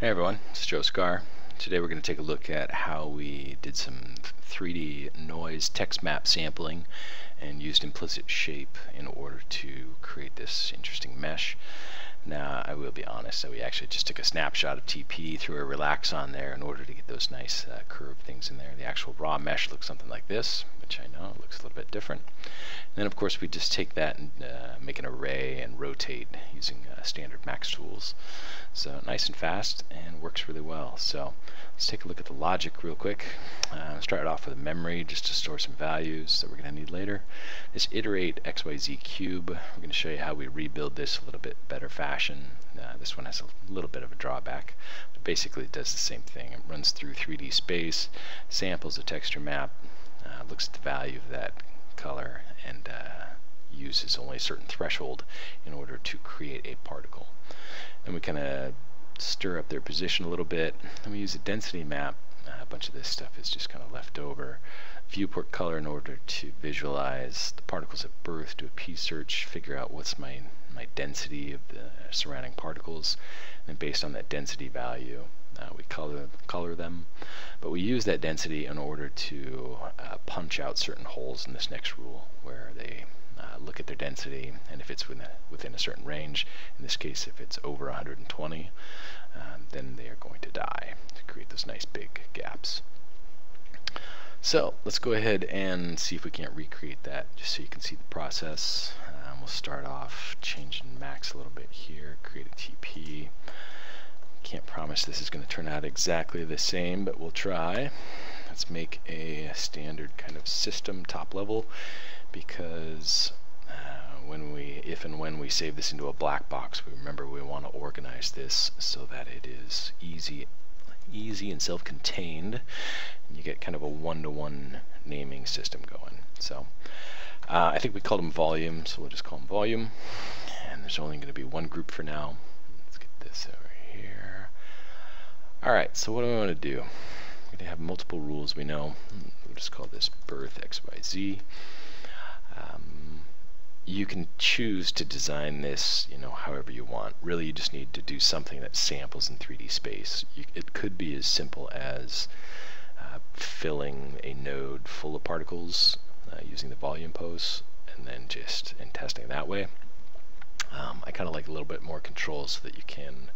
Hey everyone, it's Joe Scarr. Today we're going to take a look at how we did some 3D noise text map sampling and used implicit shape in order to create this interesting mesh. Now I will be honest, so we actually just took a snapshot of TP, threw a relax on there in order to get those nice uh, curved things in there. The actual raw mesh looks something like this, which I know looks a little bit different. And then of course we just take that and uh, make an array and rotate using uh, standard max tools. So nice and fast and works really well. So let's take a look at the logic real quick. Uh, start off with a memory just to store some values that we're going to need later. This iterate xyz cube, we're going to show you how we rebuild this a little bit better fashion. Uh, this one has a little bit of a drawback, but basically it does the same thing. It runs through 3D space, samples a texture map, uh, looks at the value of that color and uh, uses only a certain threshold in order to create a particle. And we kind of stir up their position a little bit. And we use a density map. Uh, a bunch of this stuff is just kind of left over. Viewport color in order to visualize the particles at birth, do a p-search, figure out what's my, my density of the surrounding particles. And based on that density value, uh, we color, color them, but we use that density in order to uh, punch out certain holes in this next rule where they uh, look at their density and if it's within a, within a certain range, in this case if it's over 120, um, then they are going to die to create those nice big gaps. So let's go ahead and see if we can't recreate that just so you can see the process. We'll start off changing max a little bit here, create a TP. Can't promise this is going to turn out exactly the same, but we'll try. Let's make a standard kind of system top level because uh, when we, if and when we save this into a black box, we remember we want to organize this so that it is easy, easy and self-contained. And you get kind of a one-to-one -one naming system going. So uh, I think we called them volume, so we'll just call them volume. And there's only going to be one group for now. Let's get this over here. Alright, so what do we want to do? We're going to have multiple rules we know. We'll just call this birth xyz. Um, you can choose to design this, you know, however you want. Really, you just need to do something that samples in 3D space. You, it could be as simple as uh, filling a node full of particles uh, using the volume pose, and then just and testing that way. Um, I kind of like a little bit more control so that you can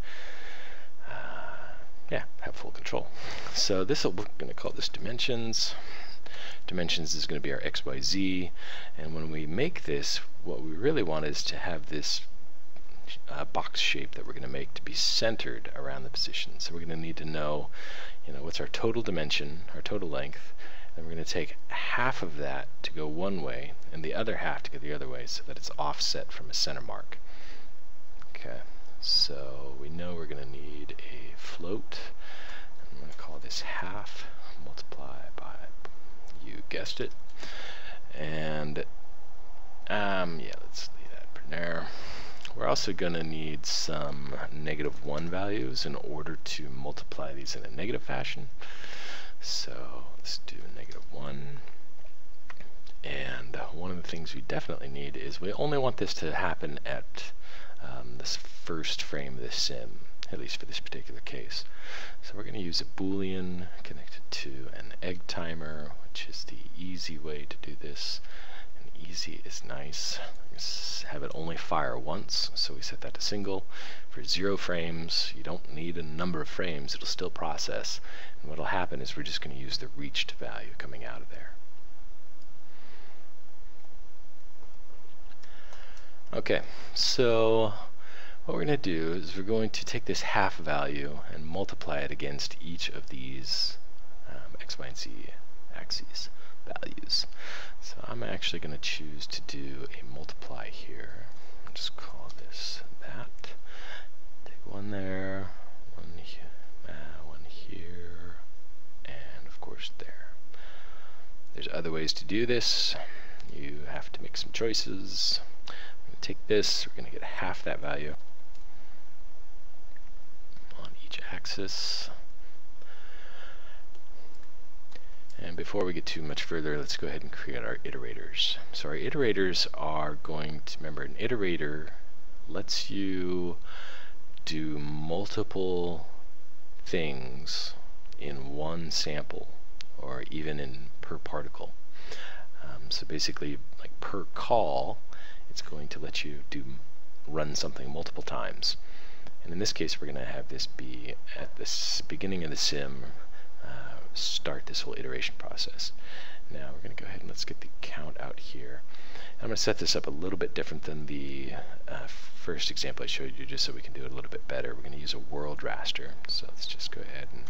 yeah, have full control. So this we're going to call this dimensions. Dimensions is going to be our XYZ, and when we make this, what we really want is to have this uh, box shape that we're going to make to be centered around the position. So we're going to need to know, you know, what's our total dimension, our total length, and we're going to take half of that to go one way, and the other half to go the other way, so that it's offset from a center mark. Okay, so we know we're going to need a float. I'm going to call this half, multiply by, you guessed it. And, um, yeah, let's leave that for there. We're also going to need some negative 1 values in order to multiply these in a negative fashion. So let's do negative 1. And uh, one of the things we definitely need is we only want this to happen at um, this first frame of the sim at least for this particular case. So we're going to use a boolean connected to an egg timer, which is the easy way to do this. Easy is nice. have it only fire once, so we set that to single. For zero frames, you don't need a number of frames, it'll still process. And what'll happen is we're just going to use the reached value coming out of there. Okay, so what we're going to do is we're going to take this half value and multiply it against each of these um, x, y, and z axes values. So I'm actually going to choose to do a multiply here. Just call this that. Take one there, one here, uh, one here, and of course there. There's other ways to do this. You have to make some choices. I'm going to take this, we're going to get half that value on each axis. And before we get too much further, let's go ahead and create our iterators. So our iterators are going to, remember an iterator lets you do multiple things in one sample or even in per particle. Um, so basically, like per call, it's going to let you do run something multiple times. And in this case, we're going to have this be at the beginning of the sim, start this whole iteration process. Now we're going to go ahead and let's get the count out here. I'm going to set this up a little bit different than the uh, first example I showed you just so we can do it a little bit better. We're going to use a world raster. So let's just go ahead and,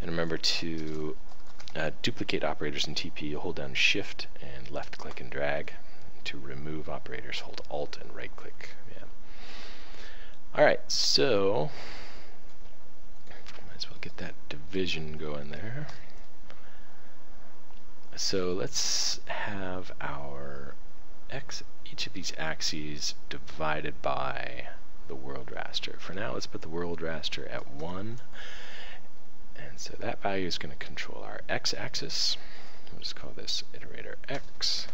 and remember to uh, duplicate operators in TP. You hold down Shift and left click and drag. To remove operators, hold Alt and right click. Yeah. Alright, so might as well get that division going there. So let's have our x each of these axes divided by the world raster. For now, let's put the world raster at 1. And so that value is going to control our x-axis. We'll just call this iterator x.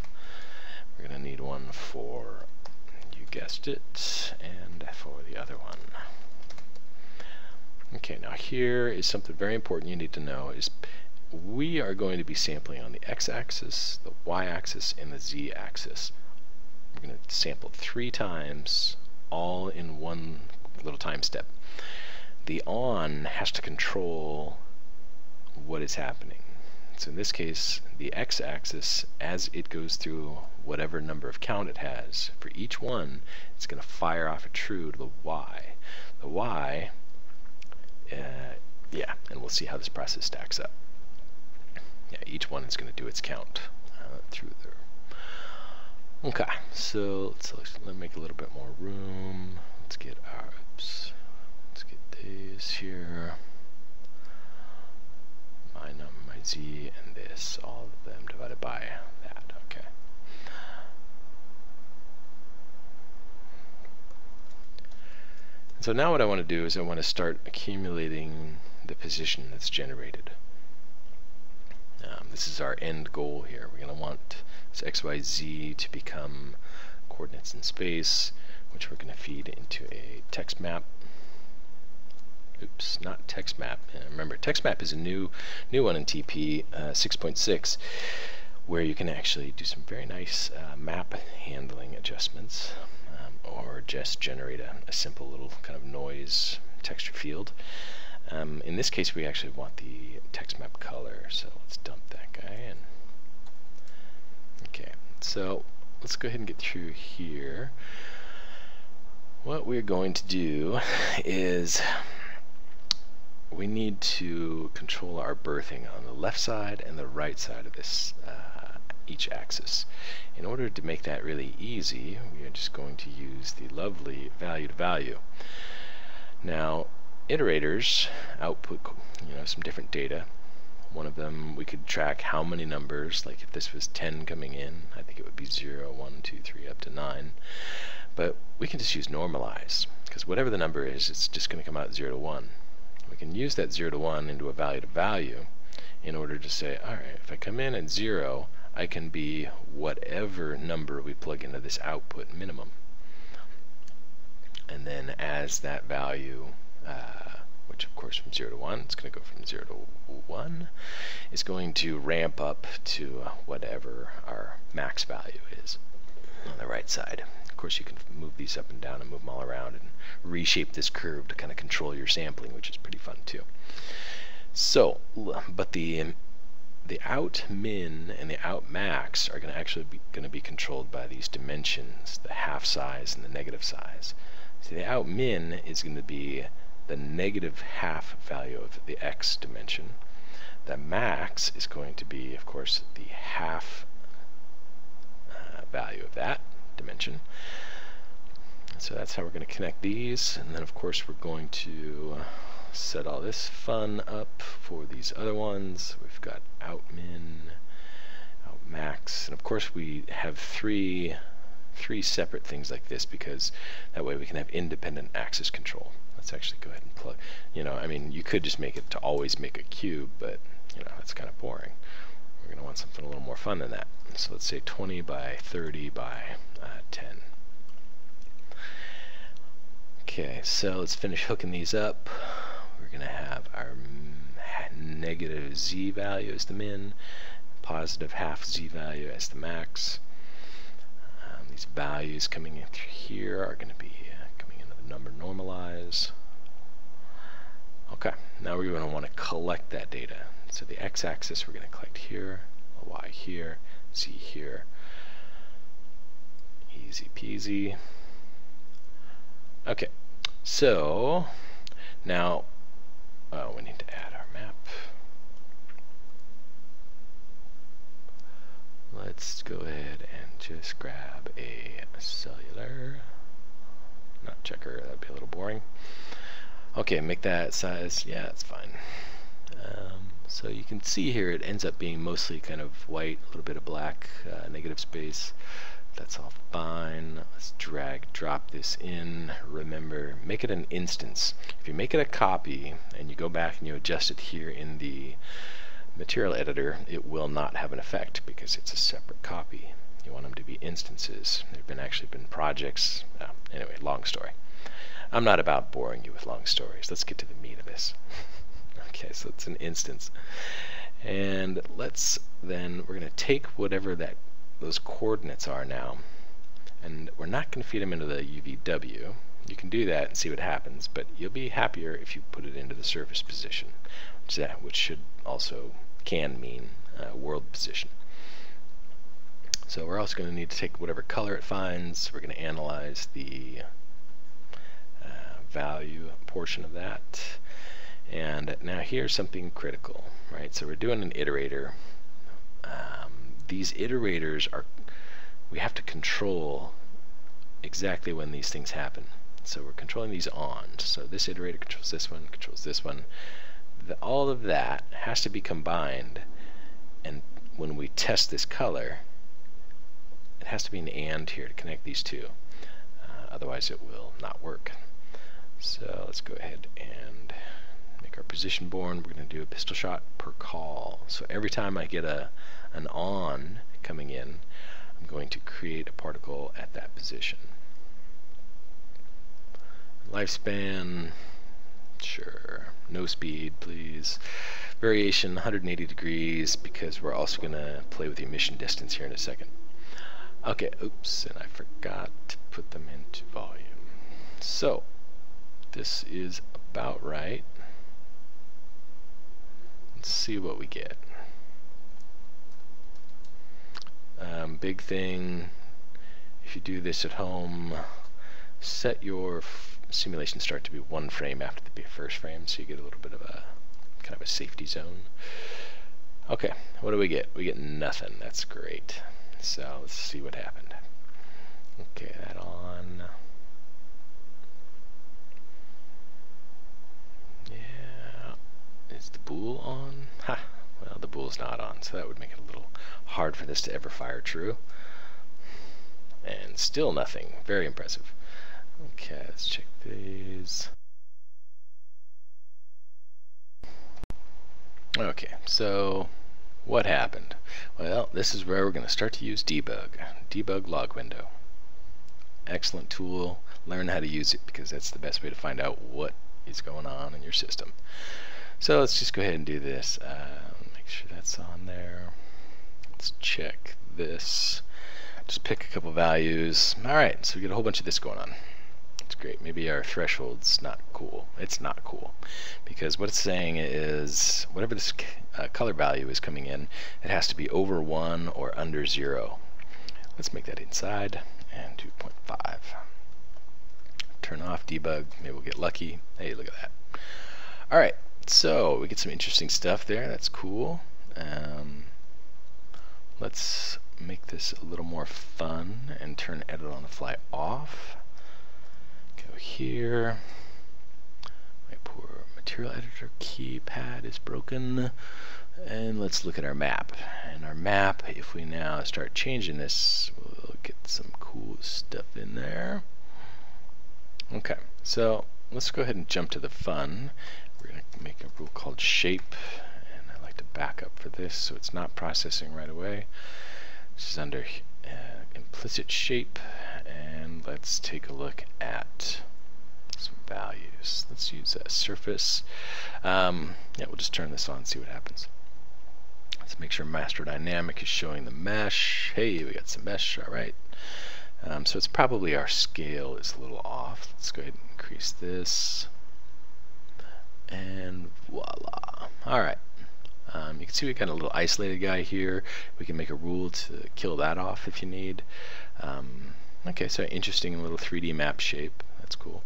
We're going to need one for, you guessed it, and for the other one. Okay, now here is something very important you need to know is we are going to be sampling on the x-axis, the y-axis, and the z-axis. We're going to sample three times, all in one little time step. The on has to control what is happening. So in this case, the x-axis, as it goes through whatever number of count it has, for each one, it's going to fire off a true to the y. The y, uh, yeah, and we'll see how this process stacks up yeah, each one is going to do its count uh, through there. Okay, so let's, let's make a little bit more room. Let's get our, oops, let's get these here. My num, my z, and this, all of them divided by that, okay. So now what I want to do is I want to start accumulating the position that's generated. Um, this is our end goal here. We're going to want this xyz to become coordinates in space, which we're going to feed into a text map. Oops, not text map. Uh, remember, text map is a new new one in TP 6.6 uh, where you can actually do some very nice uh, map handling adjustments or just generate a, a simple little kind of noise texture field. Um, in this case, we actually want the text map color, so let's dump that guy in. Okay, so let's go ahead and get through here. What we're going to do is we need to control our birthing on the left side and the right side of this uh, each axis. In order to make that really easy, we are just going to use the lovely value to value. Now, iterators output you know some different data one of them we could track how many numbers like if this was 10 coming in I think it would be 0 1 2 3 up to 9 but we can just use normalize because whatever the number is it's just going to come out 0 to 1 we can use that 0 to 1 into a value to value in order to say alright if I come in at 0 I can be whatever number we plug into this output minimum and then as that value uh, which of course from 0 to 1, it's going to go from 0 to 1, is going to ramp up to uh, whatever our max value is on the right side. Of course you can move these up and down and move them all around and reshape this curve to kind of control your sampling, which is pretty fun too. So, but the the out min and the out max are going to actually be going to be controlled by these dimensions, the half size and the negative size. So the out min is going to be the negative half value of the x dimension. The max is going to be, of course, the half uh, value of that dimension. So that's how we're going to connect these. And then, of course, we're going to set all this fun up for these other ones. We've got out min, out max, and of course we have three three separate things like this because that way we can have independent axis control let's actually go ahead and plug, you know, I mean, you could just make it to always make a cube, but, you know, that's kind of boring. We're going to want something a little more fun than that. So let's say 20 by 30 by uh, 10. Okay, so let's finish hooking these up. Going to have our negative z value as the min, positive half z value as the max. Um, these values coming in through here are going to be uh, coming into the number normalize. Okay, now we're going to want to collect that data. So the x-axis we're going to collect here, y here, z here. Easy peasy. Okay, so now oh, we need to add our map. Let's go ahead and just grab a cellular, not checker, that'd be a little boring. Okay, make that size, yeah, it's fine. Um, so you can see here it ends up being mostly kind of white, a little bit of black, uh, negative space. That's all fine. Let's drag, drop this in. Remember, make it an instance. If you make it a copy and you go back and you adjust it here in the material editor, it will not have an effect because it's a separate copy. You want them to be instances. There have been actually been projects. Uh, anyway, long story. I'm not about boring you with long stories. Let's get to the meat of this. okay, so it's an instance. And let's then, we're going to take whatever that those coordinates are now, and we're not going to feed them into the UVW. You can do that and see what happens, but you'll be happier if you put it into the surface position, which, that, which should also can mean uh, world position. So we're also going to need to take whatever color it finds. We're going to analyze the value portion of that. And now here's something critical, right? So we're doing an iterator. These iterators are, we have to control exactly when these things happen. So we're controlling these on. So this iterator controls this one, controls this one. The, all of that has to be combined. And when we test this color, it has to be an AND here to connect these two. Uh, otherwise it will not work. So let's go ahead and our position born. We're going to do a pistol shot per call. So every time I get a an on coming in, I'm going to create a particle at that position. Lifespan, sure. No speed, please. Variation 180 degrees because we're also going to play with the emission distance here in a second. Okay, oops, and I forgot to put them into volume. So, this is about right. Let's see what we get. Um, big thing, if you do this at home, set your simulation start to be one frame after the first frame so you get a little bit of a kind of a safety zone. Okay, what do we get? We get nothing. That's great. So let's see what happened. Okay, that on. Is the bool on? Ha! Well, the bool's not on, so that would make it a little hard for this to ever fire true. And still nothing. Very impressive. Okay, let's check these. Okay, so what happened? Well, this is where we're going to start to use debug. Debug log window. Excellent tool. Learn how to use it because that's the best way to find out what is going on in your system. So let's just go ahead and do this. Uh, make sure that's on there. Let's check this. Just pick a couple values. Alright, so we get a whole bunch of this going on. It's great. Maybe our threshold's not cool. It's not cool. Because what it's saying is, whatever this uh, color value is coming in, it has to be over 1 or under 0. Let's make that inside, and 2.5. Turn off debug. Maybe we'll get lucky. Hey, look at that. Alright, so we get some interesting stuff there. That's cool. Um, let's make this a little more fun and turn edit on the fly off. Go here. My poor material editor keypad is broken. And let's look at our map. And our map, if we now start changing this, we'll get some cool stuff in there. Okay, so let's go ahead and jump to the fun make a rule called shape and I like to back up for this so it's not processing right away this is under uh, implicit shape and let's take a look at some values. Let's use a surface. Um, yeah, we'll just turn this on and see what happens. Let's make sure master dynamic is showing the mesh. Hey, we got some mesh, all right. Um, so it's probably our scale is a little off. Let's go ahead and increase this. And voila. All right. Um, you can see we got a little isolated guy here. We can make a rule to kill that off if you need. Um, okay, so interesting little 3D map shape. That's cool.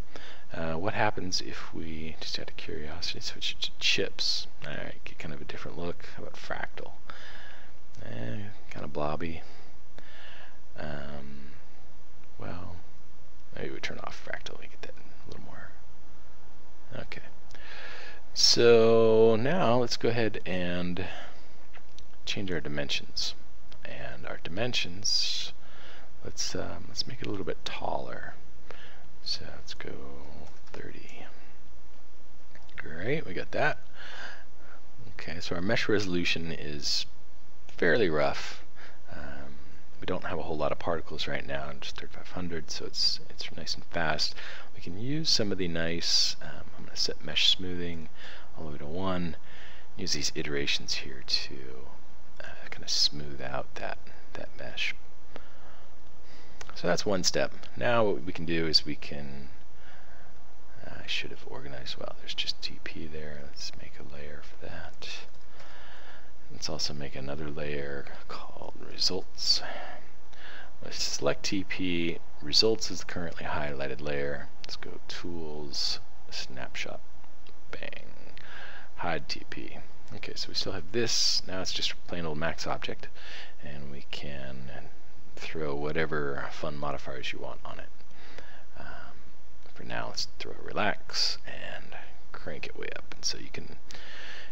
Uh, what happens if we, just out of curiosity, switch it to chips? Alright, get kind of a different look. How about fractal? Eh, kind of blobby. Um, well, maybe we turn off fractal. We get that a little more. Okay. So now let's go ahead and change our dimensions. And our dimensions, let's um, let's make it a little bit taller. So let's go 30. Great, we got that. Okay, so our mesh resolution is fairly rough. We don't have a whole lot of particles right now, just 3500, so it's it's nice and fast. We can use some of the nice, um, I'm going to set mesh smoothing all the way to 1, use these iterations here to uh, kind of smooth out that, that mesh. So that's one step. Now what we can do is we can I should have organized well. There's just TP there. Let's make a layer for that. Let's also make another layer called results. Let's select TP. Results is the currently highlighted layer. Let's go tools, snapshot, bang, hide TP. Okay, so we still have this. Now it's just a plain old max object, and we can throw whatever fun modifiers you want on it. Um, for now, let's throw relax and crank it way up. And so you can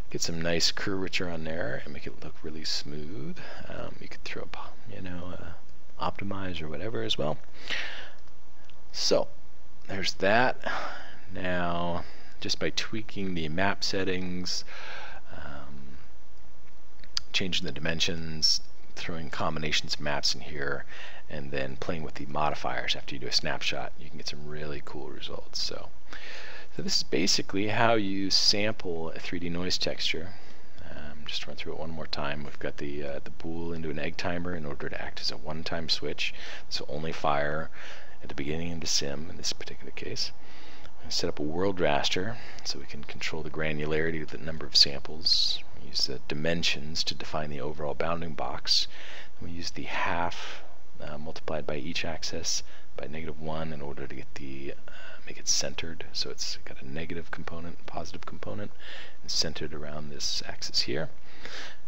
get some nice curvature on there and make it look really smooth. Um, you could throw up, you know, uh, optimize or whatever as well. So there's that. Now, just by tweaking the map settings, um, changing the dimensions, throwing combinations of maps in here, and then playing with the modifiers after you do a snapshot, you can get some really cool results. So, so this is basically how you sample a 3D noise texture. Um, just run through it one more time. We've got the uh, the bool into an egg timer in order to act as a one-time switch, so only fire at the beginning of the sim in this particular case. Set up a world raster so we can control the granularity of the number of samples. We use the dimensions to define the overall bounding box. We use the half uh, multiplied by each axis by negative 1 in order to get the uh, make it centered so it's got a negative component positive component and centered around this axis here.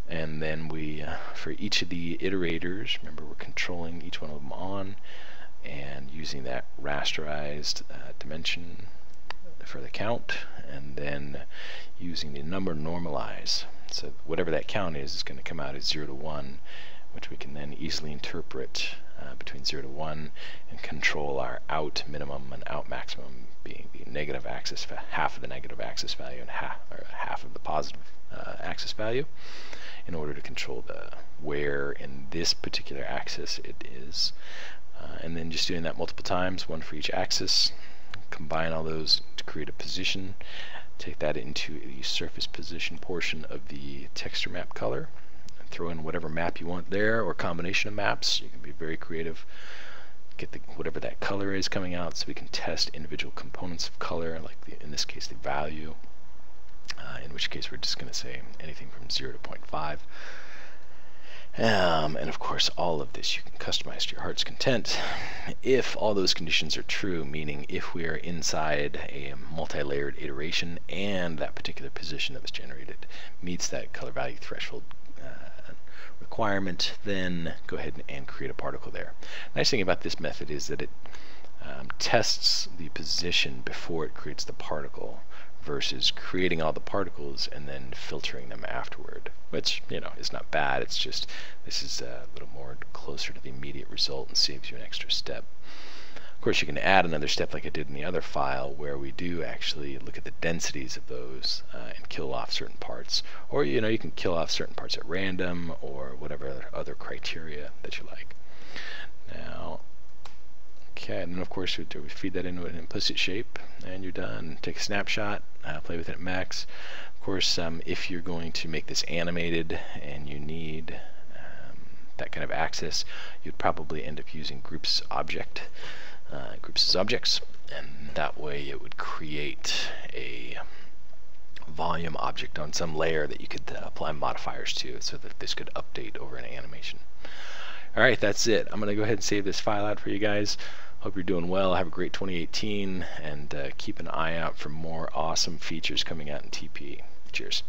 And then we uh, for each of the iterators remember we're controlling each one of them on and using that rasterized uh, dimension for the count and then using the number normalize. So whatever that count is is going to come out as 0 to 1 which we can then easily interpret uh, between 0 to 1 and control our out minimum and out maximum being the negative axis, for half of the negative axis value and half, or half of the positive uh, axis value in order to control the where in this particular axis it is. Uh, and then just doing that multiple times, one for each axis, combine all those to create a position, take that into the surface position portion of the texture map color, throw in whatever map you want there or combination of maps. You can be very creative. Get the, whatever that color is coming out so we can test individual components of color, like the, in this case the value, uh, in which case we're just going to say anything from 0 to 0.5. Um, and of course, all of this you can customize to your heart's content if all those conditions are true, meaning if we are inside a multi-layered iteration and that particular position that was generated meets that color value threshold requirement, then go ahead and create a particle there. Nice thing about this method is that it um, tests the position before it creates the particle versus creating all the particles and then filtering them afterward, which, you know, is not bad. It's just this is a little more closer to the immediate result and saves you an extra step. Of course, you can add another step like I did in the other file where we do actually look at the densities of those uh, and kill off certain parts. Or, you know, you can kill off certain parts at random or whatever other criteria that you like. Now, Okay, and then of course we feed that into an implicit shape, and you're done. Take a snapshot, uh, play with it at max. Of course, um, if you're going to make this animated and you need um, that kind of access, you'd probably end up using groups object, uh, groups as objects, and that way it would create a volume object on some layer that you could uh, apply modifiers to so that this could update over an animation. Alright, that's it. I'm going to go ahead and save this file out for you guys. Hope you're doing well. Have a great 2018 and uh, keep an eye out for more awesome features coming out in TP. Cheers.